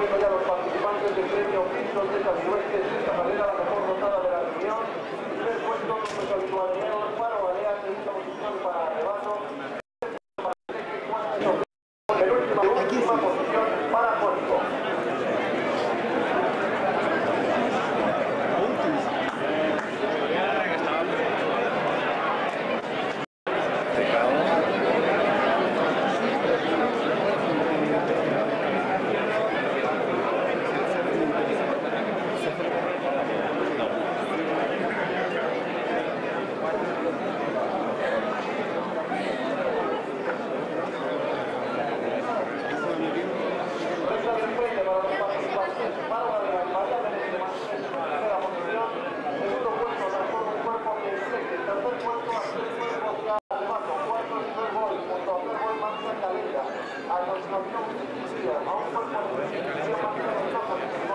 recorrido ya los participantes del premio de esta la mejor de la reunión, posición para posición Thank you.